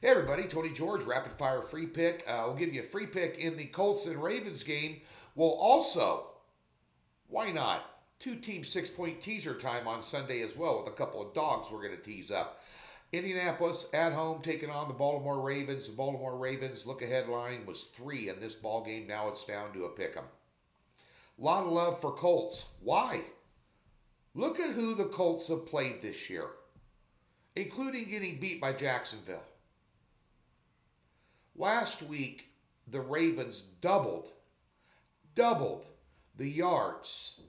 Hey everybody, Tony George, rapid fire free pick. Uh, we'll give you a free pick in the Colts and Ravens game. We'll also, why not, two team six point teaser time on Sunday as well with a couple of dogs we're going to tease up. Indianapolis at home taking on the Baltimore Ravens. The Baltimore Ravens look ahead line was three in this ball game. Now it's down to a pick 'em. Lot of love for Colts. Why? Look at who the Colts have played this year, including getting beat by Jacksonville. Last week, the Ravens doubled, doubled the yards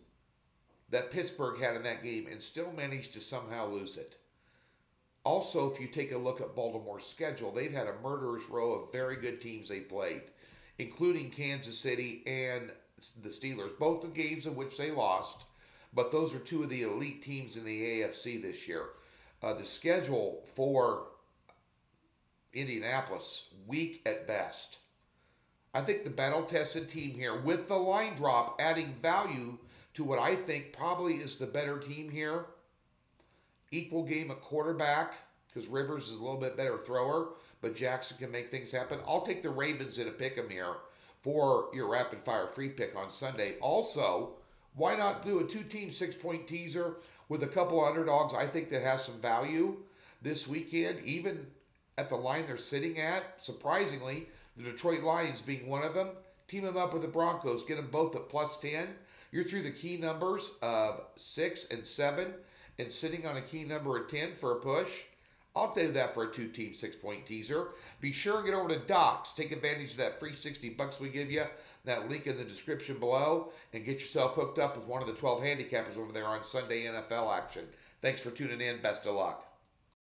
that Pittsburgh had in that game and still managed to somehow lose it. Also, if you take a look at Baltimore's schedule, they've had a murderer's row of very good teams they played, including Kansas City and the Steelers, both the games in which they lost, but those are two of the elite teams in the AFC this year. Uh, the schedule for Indianapolis, weak at best. I think the battle tested team here, with the line drop adding value to what I think probably is the better team here. Equal game at quarterback, because Rivers is a little bit better thrower, but Jackson can make things happen. I'll take the Ravens in a pick 'em here for your rapid fire free pick on Sunday. Also, why not do a two team six point teaser with a couple underdogs I think that has some value this weekend, even at the line they're sitting at. Surprisingly, the Detroit Lions being one of them. Team them up with the Broncos, get them both at plus 10. You're through the key numbers of 6 and 7 and sitting on a key number of 10 for a push. I'll do that for a two team six point teaser. Be sure and get over to Docs. Take advantage of that free 60 bucks we give you. That link in the description below. And get yourself hooked up with one of the 12 handicappers over there on Sunday NFL action. Thanks for tuning in. Best of luck.